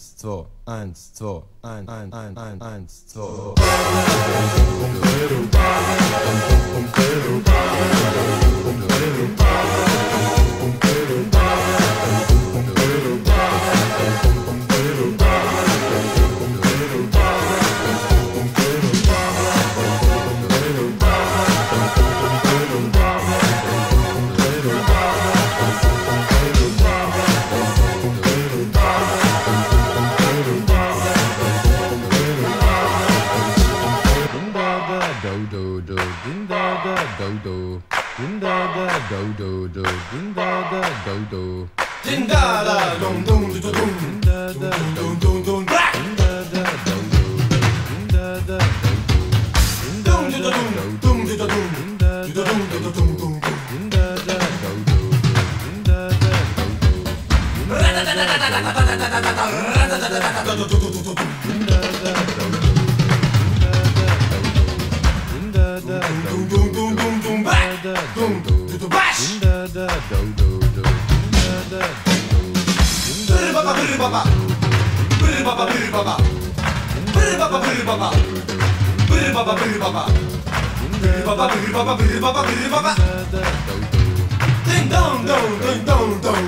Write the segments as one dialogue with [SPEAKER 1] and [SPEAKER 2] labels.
[SPEAKER 1] eins, zwei, eins, zwei,
[SPEAKER 2] ein, ein, ein, ein, eins, zwei. do do do. Ding da da do do.
[SPEAKER 1] Ding da da
[SPEAKER 2] dong dong do do, ding da dong
[SPEAKER 1] dong baba biri baba Biri baba biri baba biri baba biri baba Ding dong dong ding dong dong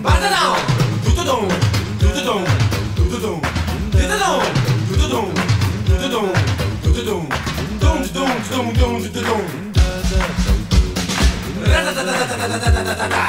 [SPEAKER 1] Bada dong Do do dong Do do dong Do do dong Did the dong Do do dong Do do dong Do do dong Dong dong dong dong dong Ra da da da da da da da da da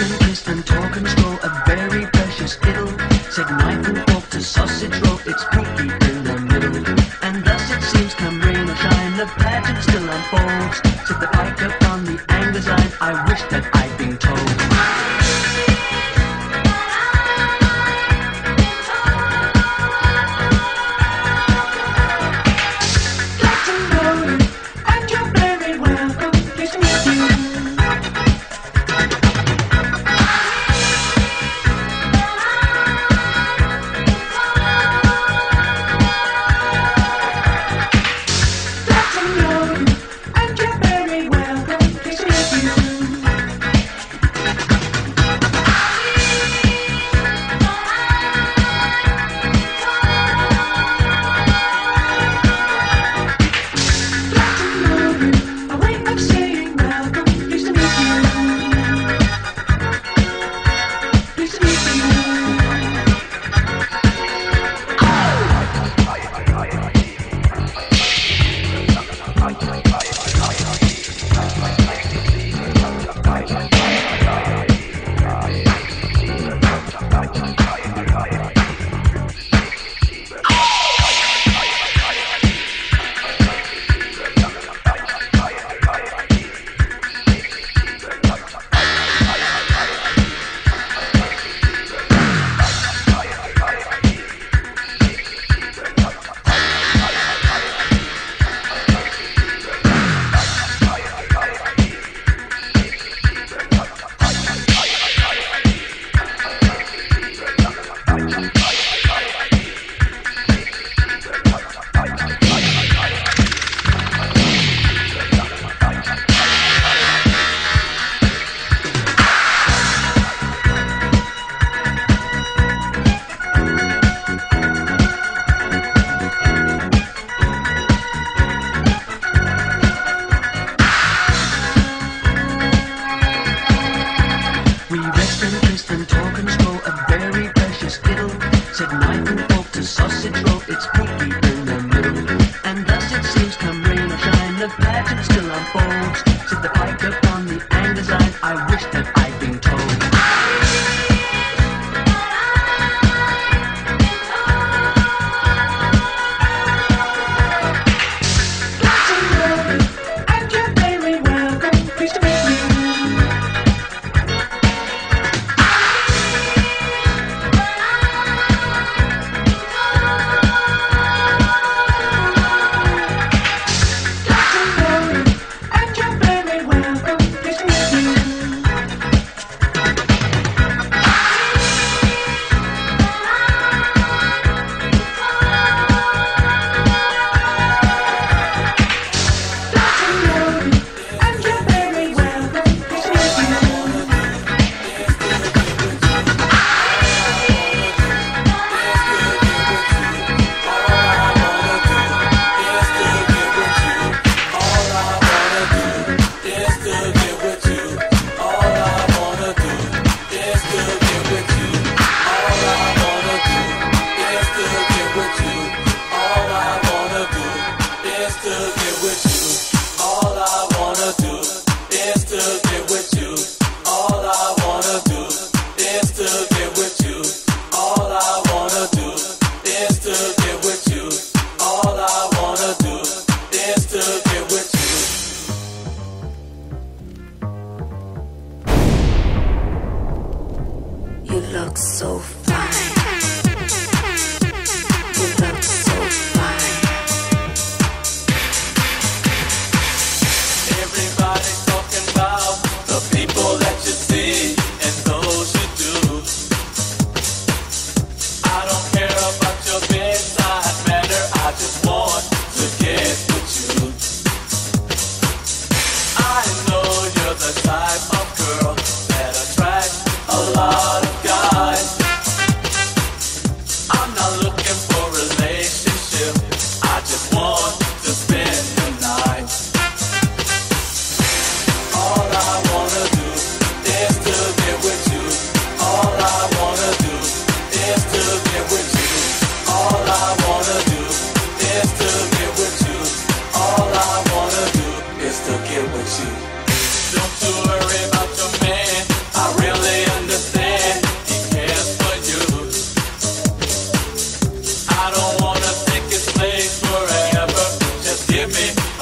[SPEAKER 3] business and talk and stroll a very precious. Said to sausage roll, it's pinky in the middle. And thus come rain or shine, the pageant still unfolds.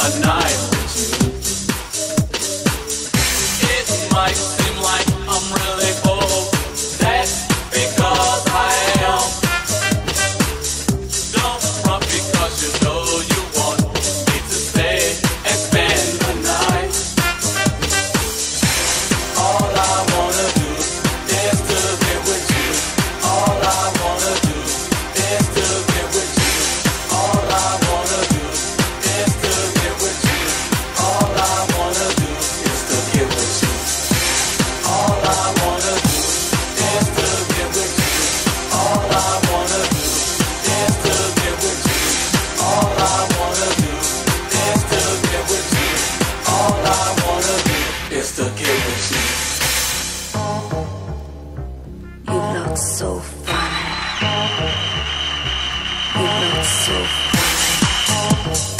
[SPEAKER 4] a
[SPEAKER 5] knife. So fine. You look so fine.